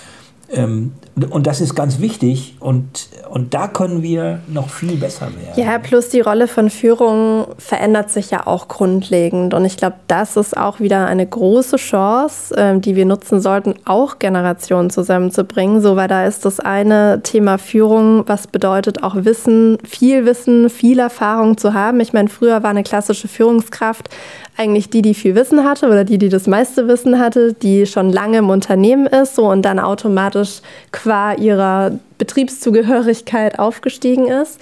Ähm, und das ist ganz wichtig und, und da können wir noch viel besser werden. Ja, plus die Rolle von Führung verändert sich ja auch grundlegend. Und ich glaube, das ist auch wieder eine große Chance, ähm, die wir nutzen sollten, auch Generationen zusammenzubringen. So, weil da ist das eine Thema Führung, was bedeutet auch Wissen, viel Wissen, viel Erfahrung zu haben. Ich meine, früher war eine klassische Führungskraft eigentlich die, die viel Wissen hatte oder die, die das meiste Wissen hatte, die schon lange im Unternehmen ist so und dann automatisch qua ihrer Betriebszugehörigkeit aufgestiegen ist.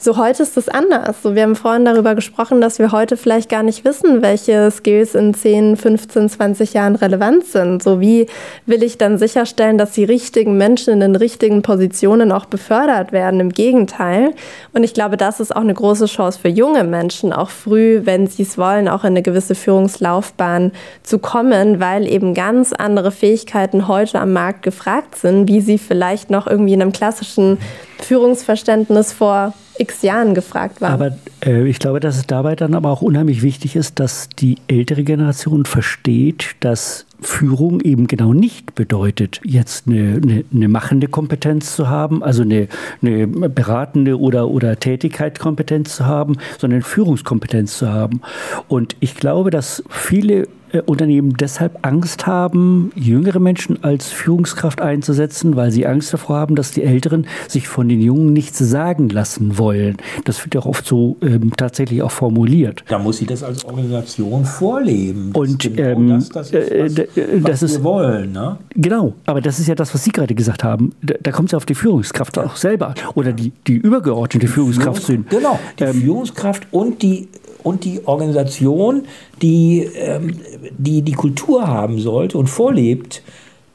So heute ist es anders. So, wir haben vorhin darüber gesprochen, dass wir heute vielleicht gar nicht wissen, welche Skills in 10, 15, 20 Jahren relevant sind. So wie will ich dann sicherstellen, dass die richtigen Menschen in den richtigen Positionen auch befördert werden? Im Gegenteil. Und ich glaube, das ist auch eine große Chance für junge Menschen, auch früh, wenn sie es wollen, auch in eine gewisse Führungslaufbahn zu kommen, weil eben ganz andere Fähigkeiten heute am Markt gefragt sind, wie sie vielleicht noch irgendwie in einem klassischen Führungsverständnis vor x Jahren gefragt war. Aber äh, ich glaube, dass es dabei dann aber auch unheimlich wichtig ist, dass die ältere Generation versteht, dass Führung eben genau nicht bedeutet, jetzt eine, eine, eine machende Kompetenz zu haben, also eine, eine beratende oder, oder Tätigkeitskompetenz zu haben, sondern Führungskompetenz zu haben. Und ich glaube, dass viele äh, Unternehmen deshalb Angst haben, jüngere Menschen als Führungskraft einzusetzen, weil sie Angst davor haben, dass die Älteren sich von den Jungen nichts sagen lassen wollen. Das wird ja oft so ähm, tatsächlich auch formuliert. Da muss sie das als Organisation vorleben. Das Und genau ähm, das, das, ist, äh, was, äh, was wir ist, wollen. Ne? Genau, aber das ist ja das, was Sie gerade gesagt haben. Da, da kommt es ja auf die Führungskraft auch selber oder die, die übergeordnete die Führungskraft sind. Genau, die ähm, Führungskraft und die und die Organisation, die, ähm, die die Kultur haben sollte und vorlebt,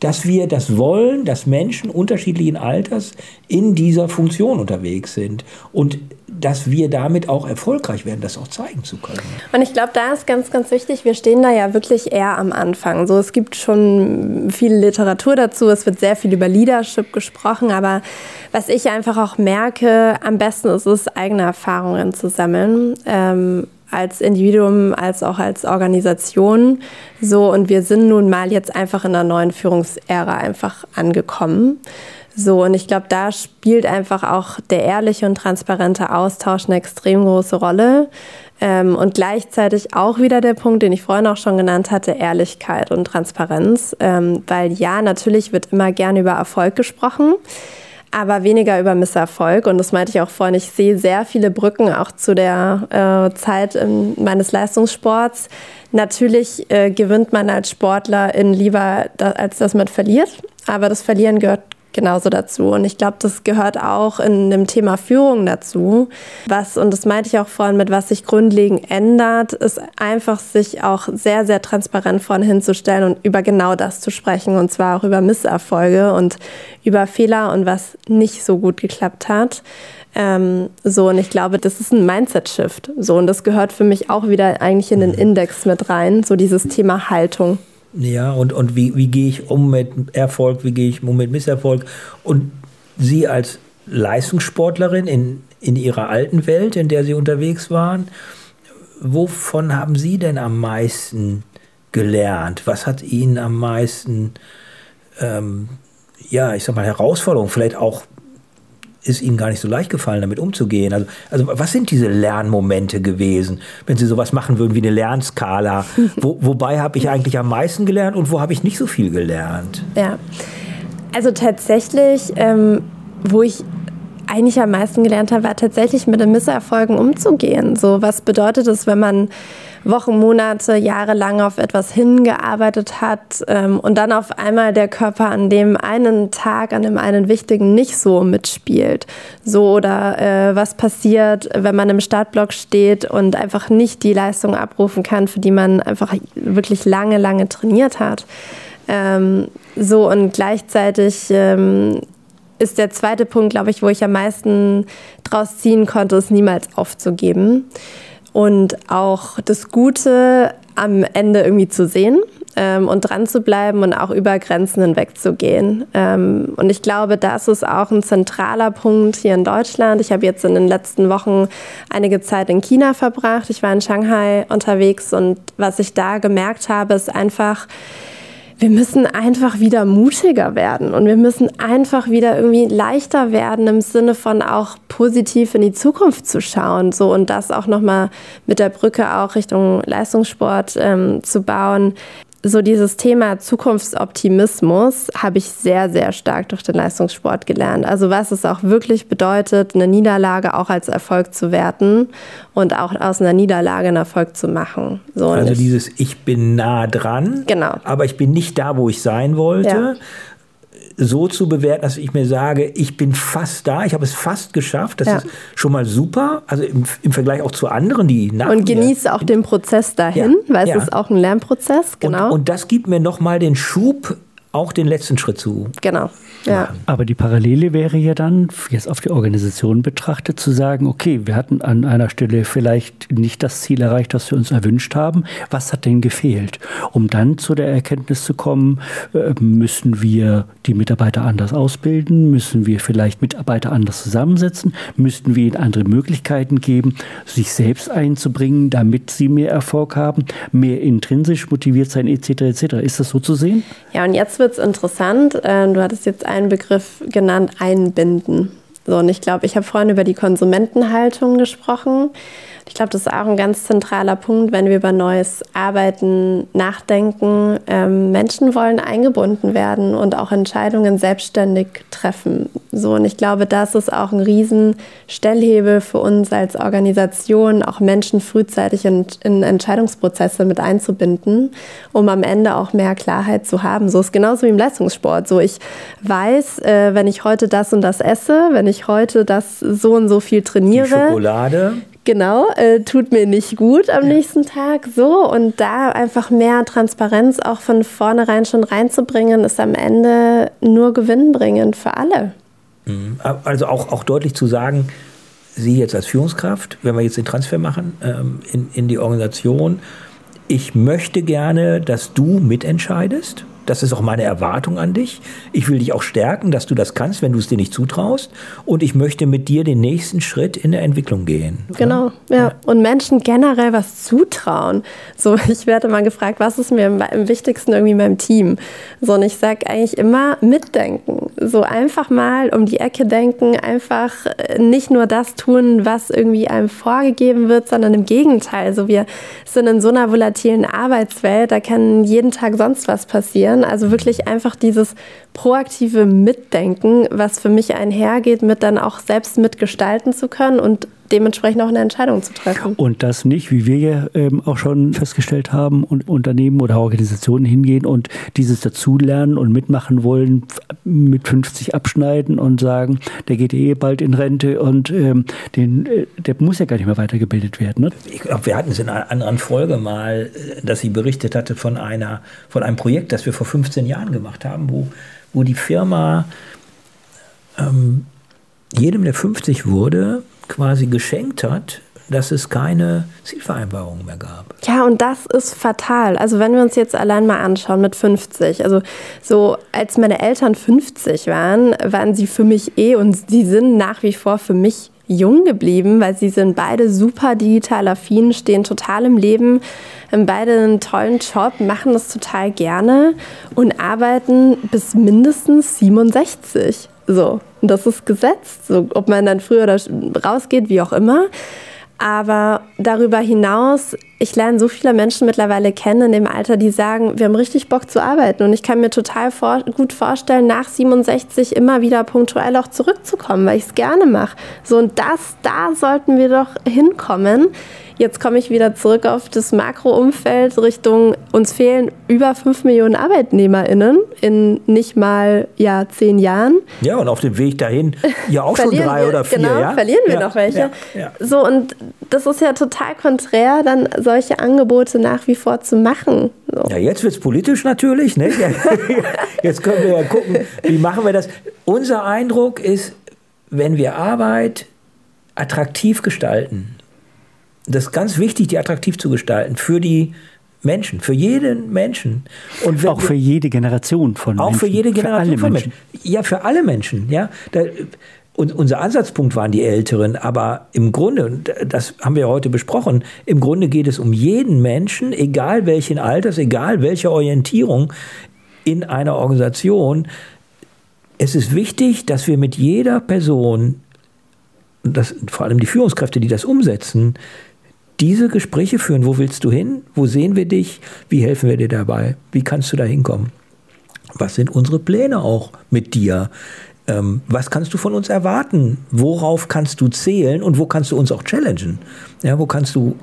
dass wir das wollen, dass Menschen unterschiedlichen Alters in dieser Funktion unterwegs sind und dass wir damit auch erfolgreich werden, das auch zeigen zu können. Und ich glaube, da ist ganz, ganz wichtig, wir stehen da ja wirklich eher am Anfang. So, es gibt schon viel Literatur dazu, es wird sehr viel über Leadership gesprochen, aber was ich einfach auch merke, am besten ist es, eigene Erfahrungen zu sammeln. Ähm, als Individuum als auch als Organisation. So, und wir sind nun mal jetzt einfach in einer neuen Führungsära einfach angekommen. So, und ich glaube, da spielt einfach auch der ehrliche und transparente Austausch eine extrem große Rolle. Ähm, und gleichzeitig auch wieder der Punkt, den ich vorhin auch schon genannt hatte, Ehrlichkeit und Transparenz. Ähm, weil ja, natürlich wird immer gerne über Erfolg gesprochen aber weniger über Misserfolg. Und das meinte ich auch vorhin. Ich sehe sehr viele Brücken auch zu der äh, Zeit in, meines Leistungssports. Natürlich äh, gewinnt man als Sportler in lieber, da, als dass man verliert. Aber das Verlieren gehört genauso dazu. Und ich glaube, das gehört auch in dem Thema Führung dazu. Was, und das meinte ich auch vorhin, mit was sich grundlegend ändert, ist einfach sich auch sehr, sehr transparent vorne hinzustellen und über genau das zu sprechen. Und zwar auch über Misserfolge und über Fehler und was nicht so gut geklappt hat. Ähm, so, und ich glaube, das ist ein Mindset-Shift. So, und das gehört für mich auch wieder eigentlich in den Index mit rein, so dieses Thema Haltung. Ja, und, und wie, wie gehe ich um mit Erfolg, wie gehe ich um mit Misserfolg? Und Sie als Leistungssportlerin in, in Ihrer alten Welt, in der Sie unterwegs waren, wovon haben Sie denn am meisten gelernt? Was hat Ihnen am meisten, ähm, ja, ich sag mal, Herausforderung, vielleicht auch ist Ihnen gar nicht so leicht gefallen, damit umzugehen? Also, also was sind diese Lernmomente gewesen, wenn Sie sowas machen würden wie eine Lernskala? [laughs] Wo, wobei habe ich eigentlich am meisten gelernt und wo habe ich nicht so viel gelernt? Ja, also tatsächlich, ähm, wo ich eigentlich am meisten gelernt habe, war tatsächlich mit den Misserfolgen umzugehen. So, was bedeutet es, wenn man Wochen, Monate, Jahre lang auf etwas hingearbeitet hat ähm, und dann auf einmal der Körper an dem einen Tag, an dem einen wichtigen nicht so mitspielt. So oder äh, was passiert, wenn man im Startblock steht und einfach nicht die Leistung abrufen kann, für die man einfach wirklich lange, lange trainiert hat. Ähm, so und gleichzeitig ähm, ist der zweite Punkt, glaube ich, wo ich am meisten draus ziehen konnte, es niemals aufzugeben und auch das Gute am Ende irgendwie zu sehen ähm, und dran zu bleiben und auch über Grenzen hinweg zu gehen. Ähm, und ich glaube, das ist auch ein zentraler Punkt hier in Deutschland. Ich habe jetzt in den letzten Wochen einige Zeit in China verbracht. Ich war in Shanghai unterwegs und was ich da gemerkt habe, ist einfach, wir müssen einfach wieder mutiger werden und wir müssen einfach wieder irgendwie leichter werden im Sinne von auch positiv in die Zukunft zu schauen so und das auch nochmal mit der Brücke auch Richtung Leistungssport ähm, zu bauen so dieses Thema Zukunftsoptimismus habe ich sehr, sehr stark durch den Leistungssport gelernt. Also was es auch wirklich bedeutet, eine Niederlage auch als Erfolg zu werten und auch aus einer Niederlage einen Erfolg zu machen. So also dieses Ich bin nah dran, genau. aber ich bin nicht da, wo ich sein wollte. Ja so zu bewerten, dass ich mir sage, ich bin fast da, ich habe es fast geschafft. Das ja. ist schon mal super. Also im, im, Vergleich auch zu anderen, die nach Und genieße auch den Prozess dahin, ja. weil es ja. ist auch ein Lernprozess, genau. Und, und das gibt mir nochmal den Schub, auch den letzten Schritt zu genau. Ja. Aber die Parallele wäre ja dann, jetzt auf die Organisation betrachtet, zu sagen, okay, wir hatten an einer Stelle vielleicht nicht das Ziel erreicht, das wir uns erwünscht haben. Was hat denn gefehlt? Um dann zu der Erkenntnis zu kommen, äh, müssen wir die Mitarbeiter anders ausbilden? Müssen wir vielleicht Mitarbeiter anders zusammensetzen? Müssten wir ihnen andere Möglichkeiten geben, sich selbst einzubringen, damit sie mehr Erfolg haben, mehr intrinsisch motiviert sein, etc. etc. Ist das so zu sehen? Ja, und jetzt wird es interessant. Äh, du hattest jetzt einen Begriff genannt, einbinden. So, und ich glaube, ich habe vorhin über die Konsumentenhaltung gesprochen. Ich glaube, das ist auch ein ganz zentraler Punkt, wenn wir über neues Arbeiten nachdenken. Ähm, Menschen wollen eingebunden werden und auch Entscheidungen selbstständig treffen. So, und ich glaube, das ist auch ein Riesenstellhebel für uns als Organisation, auch Menschen frühzeitig in, in Entscheidungsprozesse mit einzubinden, um am Ende auch mehr Klarheit zu haben. So ist genauso wie im Leistungssport. So, ich weiß, äh, wenn ich heute das und das esse, wenn ich heute das so und so viel trainiere. Die Schokolade Genau, äh, tut mir nicht gut am ja. nächsten Tag. So, und da einfach mehr Transparenz auch von vornherein schon reinzubringen, ist am Ende nur gewinnbringend für alle. Mhm. Also auch, auch deutlich zu sagen, Sie jetzt als Führungskraft, wenn wir jetzt den Transfer machen ähm, in, in die Organisation, ich möchte gerne, dass du mitentscheidest das ist auch meine Erwartung an dich. Ich will dich auch stärken, dass du das kannst, wenn du es dir nicht zutraust. Und ich möchte mit dir den nächsten Schritt in der Entwicklung gehen. Genau, ja. ja. Und Menschen generell was zutrauen. So, [laughs] ich werde mal gefragt, was ist mir am wichtigsten irgendwie in meinem Team? So, und ich sage eigentlich immer mitdenken. So einfach mal um die Ecke denken, einfach äh, nicht nur das tun, was irgendwie einem vorgegeben wird, sondern im Gegenteil. So, wir sind in so einer volatilen Arbeitswelt, da kann jeden Tag sonst was passieren passieren. Also wirklich einfach dieses proaktive Mitdenken, was für mich einhergeht, mit dann auch selbst mitgestalten zu können und dementsprechend auch eine Entscheidung zu treffen. Und das nicht, wie wir ja ähm, auch schon festgestellt haben, und Unternehmen oder Organisationen hingehen und dieses dazulernen und mitmachen wollen, mit 50 abschneiden und sagen, der geht eh bald in Rente und ähm, den, äh, der muss ja gar nicht mehr weitergebildet werden. Ne? Ich glaube, wir hatten es in einer anderen Folge mal, äh, dass sie berichtet hatte von, einer, von einem Projekt, das wir vor 15 Jahren gemacht haben, wo, wo die Firma ähm, jedem, der 50 wurde, quasi geschenkt hat, dass es keine Zielvereinbarung mehr gab. Ja, und das ist fatal. Also wenn wir uns jetzt allein mal anschauen mit 50, also so als meine Eltern 50 waren, waren sie für mich eh und sie sind nach wie vor für mich jung geblieben, weil sie sind beide super digital affin, stehen total im Leben, haben beide einen tollen Job, machen das total gerne und arbeiten bis mindestens 67. So, und das ist gesetzt, so, ob man dann früher oder rausgeht, wie auch immer. Aber darüber hinaus, ich lerne so viele Menschen mittlerweile kennen in dem Alter, die sagen, wir haben richtig Bock zu arbeiten. Und ich kann mir total vor gut vorstellen, nach 67 immer wieder punktuell auch zurückzukommen, weil ich es gerne mache. So, und das, da sollten wir doch hinkommen. Jetzt komme ich wieder zurück auf das Makroumfeld Richtung, uns fehlen über 5 Millionen ArbeitnehmerInnen in nicht mal ja, zehn Jahren. Ja, und auf dem Weg dahin ja auch schon drei wir, oder vier. Genau, ja? verlieren wir ja, noch welche. Ja. So, und das ist ja total konträr, dann solche Angebote nach wie vor zu machen. So. Ja, jetzt wird es politisch natürlich. Ne? [laughs] jetzt können wir ja gucken, wie machen wir das. Unser Eindruck ist, wenn wir Arbeit attraktiv gestalten, das ist ganz wichtig, die attraktiv zu gestalten für die Menschen, für jeden Menschen. Und auch für jede Generation von auch Menschen. Auch für jede Generation für von Menschen. Menschen. Ja, für alle Menschen. Ja, da, und unser Ansatzpunkt waren die Älteren, aber im Grunde, und das haben wir heute besprochen, im Grunde geht es um jeden Menschen, egal welchen Alters, egal welche Orientierung in einer Organisation. Es ist wichtig, dass wir mit jeder Person, das, vor allem die Führungskräfte, die das umsetzen, diese Gespräche führen. Wo willst du hin? Wo sehen wir dich? Wie helfen wir dir dabei? Wie kannst du da hinkommen? Was sind unsere Pläne auch mit dir? Ähm, was kannst du von uns erwarten? Worauf kannst du zählen und wo kannst du uns auch challengen? Ja, wo kannst du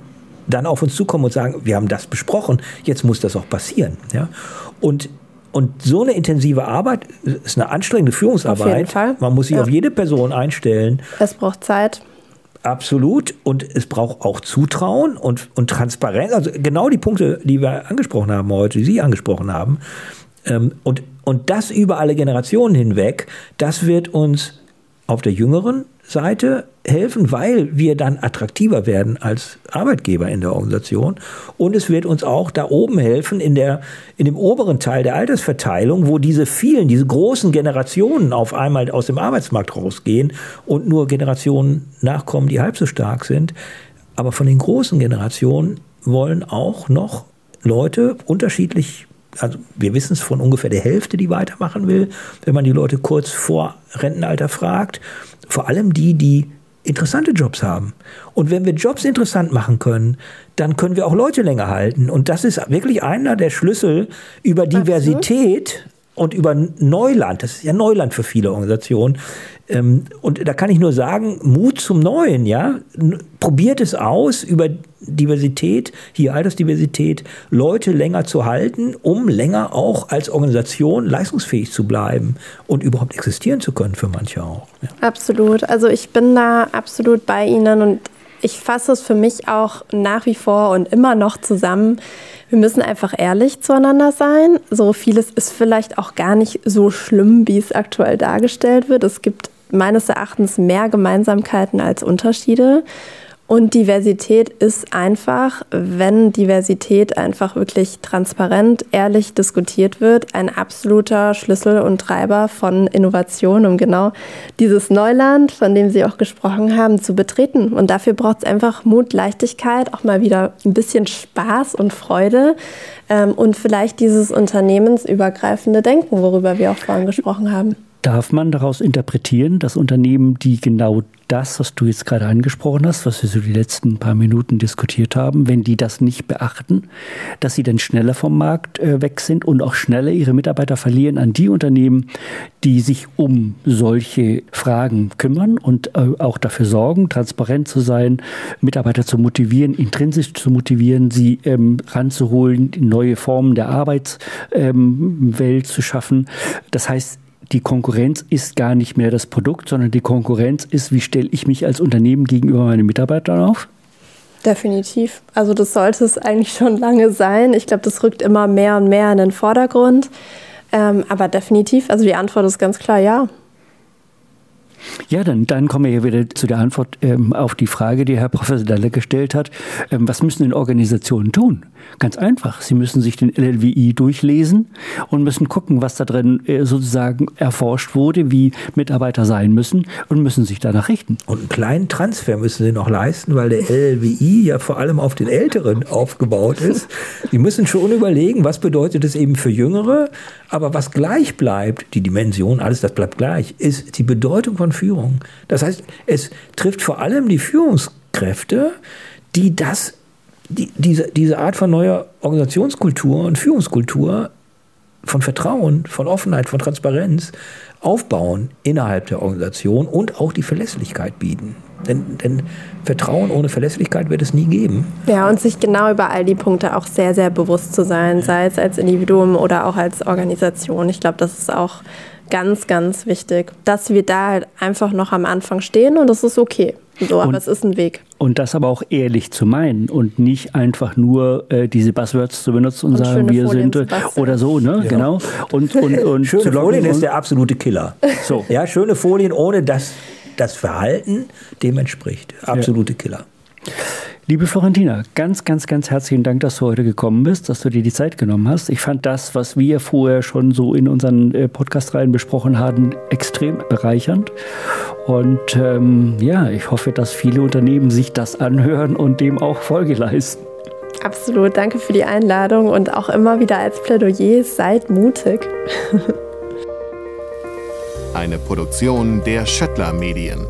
dann auf uns zukommen und sagen, wir haben das besprochen, jetzt muss das auch passieren. Ja? Und, und so eine intensive Arbeit ist eine anstrengende Führungsarbeit. Auf jeden Fall. Man muss sich ja. auf jede Person einstellen. Es braucht Zeit. Absolut. Und es braucht auch Zutrauen und, und Transparenz. Also genau die Punkte, die wir angesprochen haben heute, die Sie angesprochen haben. Ähm, und und das über alle Generationen hinweg, das wird uns auf der jüngeren Seite helfen, weil wir dann attraktiver werden als Arbeitgeber in der Organisation. Und es wird uns auch da oben helfen in, der, in dem oberen Teil der Altersverteilung, wo diese vielen, diese großen Generationen auf einmal aus dem Arbeitsmarkt rausgehen und nur Generationen nachkommen, die halb so stark sind. Aber von den großen Generationen wollen auch noch Leute unterschiedlich also wir wissen es von ungefähr der Hälfte, die weitermachen will, wenn man die Leute kurz vor Rentenalter fragt. Vor allem die, die interessante Jobs haben. Und wenn wir Jobs interessant machen können, dann können wir auch Leute länger halten. Und das ist wirklich einer der Schlüssel über Diversität und über Neuland. Das ist ja Neuland für viele Organisationen. Ähm, und da kann ich nur sagen, Mut zum Neuen, ja. Probiert es aus, über Diversität, hier Altersdiversität, Leute länger zu halten, um länger auch als Organisation leistungsfähig zu bleiben und überhaupt existieren zu können für manche auch. Ja. Absolut. Also ich bin da absolut bei Ihnen und ich fasse es für mich auch nach wie vor und immer noch zusammen. Wir müssen einfach ehrlich zueinander sein. So vieles ist vielleicht auch gar nicht so schlimm, wie es aktuell dargestellt wird. Es gibt meines Erachtens mehr Gemeinsamkeiten als Unterschiede. Und Diversität ist einfach, wenn Diversität einfach wirklich transparent, ehrlich diskutiert wird, ein absoluter Schlüssel und Treiber von Innovation, um genau dieses Neuland, von dem Sie auch gesprochen haben, zu betreten. Und dafür braucht es einfach Mut, Leichtigkeit, auch mal wieder ein bisschen Spaß und Freude ähm, und vielleicht dieses unternehmensübergreifende Denken, worüber wir auch vorhin gesprochen haben. Darf man daraus interpretieren, dass Unternehmen, die genau das, was du jetzt gerade angesprochen hast, was wir so die letzten paar Minuten diskutiert haben, wenn die das nicht beachten, dass sie dann schneller vom Markt äh, weg sind und auch schneller ihre Mitarbeiter verlieren an die Unternehmen, die sich um solche Fragen kümmern und äh, auch dafür sorgen, transparent zu sein, Mitarbeiter zu motivieren, intrinsisch zu motivieren, sie ähm, ranzuholen, neue Formen der Arbeitswelt ähm, zu schaffen. Das heißt, die Konkurrenz ist gar nicht mehr das Produkt, sondern die Konkurrenz ist, wie stelle ich mich als Unternehmen gegenüber meinen Mitarbeitern auf? Definitiv. Also das sollte es eigentlich schon lange sein. Ich glaube, das rückt immer mehr und mehr in den Vordergrund. Ähm, aber definitiv, also die Antwort ist ganz klar ja. Ja, dann, dann kommen wir ja wieder zu der Antwort ähm, auf die Frage, die Herr Professor Dalle gestellt hat. Ähm, was müssen denn Organisationen tun? Ganz einfach. Sie müssen sich den LLWI durchlesen und müssen gucken, was da drin äh, sozusagen erforscht wurde, wie Mitarbeiter sein müssen und müssen sich danach richten. Und einen kleinen Transfer müssen sie noch leisten, weil der LLWI ja vor allem auf den Älteren [laughs] aufgebaut ist. Sie müssen schon überlegen, was bedeutet es eben für Jüngere, aber was gleich bleibt, die Dimension, alles das bleibt gleich, ist die Bedeutung von Führung. Das heißt, es trifft vor allem die Führungskräfte, die das die, diese, diese Art von neuer Organisationskultur und Führungskultur von Vertrauen, von Offenheit, von Transparenz aufbauen innerhalb der Organisation und auch die Verlässlichkeit bieten. Denn, denn, Vertrauen ohne Verlässlichkeit wird es nie geben. Ja, und sich genau über all die Punkte auch sehr, sehr bewusst zu sein, sei es als Individuum oder auch als Organisation. Ich glaube, das ist auch ganz, ganz wichtig, dass wir da halt einfach noch am Anfang stehen und das ist okay. So, aber und, es ist ein Weg. Und das aber auch ehrlich zu meinen und nicht einfach nur äh, diese Buzzwords zu benutzen und, und sagen, wir Folien sind oder so, ne? Ja. Genau. Und, und, [laughs] und schöne Folien ist der absolute Killer. So. Ja, schöne Folien, ohne dass das Verhalten dem entspricht. Absolute ja. Killer. Liebe Florentina, ganz, ganz, ganz herzlichen Dank, dass du heute gekommen bist, dass du dir die Zeit genommen hast. Ich fand das, was wir vorher schon so in unseren äh, Podcast-Reihen besprochen haben, extrem bereichernd. Und ähm, ja, ich hoffe, dass viele Unternehmen sich das anhören und dem auch Folge leisten. Absolut, danke für die Einladung und auch immer wieder als Plädoyer, seid mutig. [laughs] Eine Produktion der Schöttler Medien.